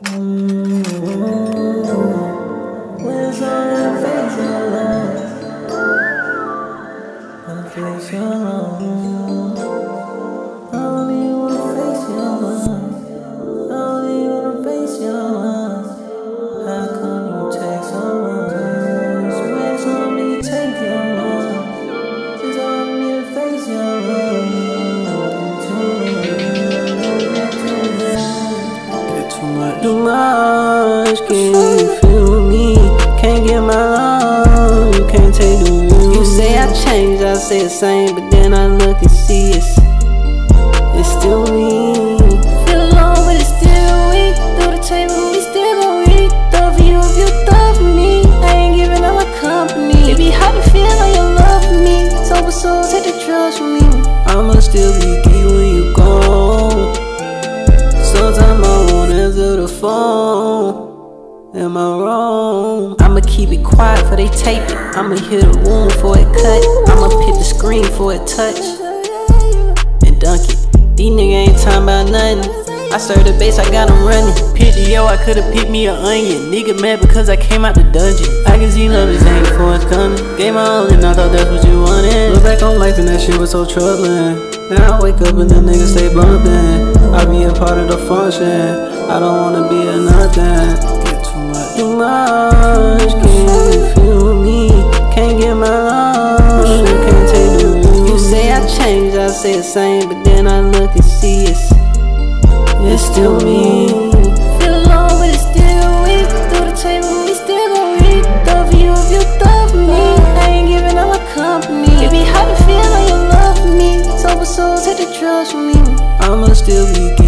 Face your love? Much. too much, can you feel me? Can't get my love, you can't take the wheel. You say I changed, I say the same, but then I look and see it's, it's still me. Feel alone, but it's still we. Through the table, we still gon' eat. Thought for you if you thought for me. I ain't giving up my company. It be hard to feel like you love me. Sober soul, take the drugs from me. I'ma still be phone. Am I wrong? I'ma keep it quiet for they tape it. I'ma hit a wound for it cut. I'ma hit the screen for it touch. And dunk it. These niggas ain't talking about nothing. I served the base, I got 'em running. Pick the yo, I could've picked me a onion. Nigga mad because I came out the dungeon. I can see love is ain't for it's coming. My all and I thought that's what you wanted. Look back on life and that shit was so troubling. Now I wake up and the niggas stay bumping. I be a part of the function. I don't wanna be a nothing. Get too much. Too much, can you feel me? Can't get my love, you can't take the wheel. You say I changed, I say the same, but then I look and see it's, it's still me. Feel alone, but it's still we. Through the table, we still gon' eat. Thought for you if you me. I ain't giving up my company. It be hard to feel like you love me. Sober souls hit the drugs from me. I'ma still be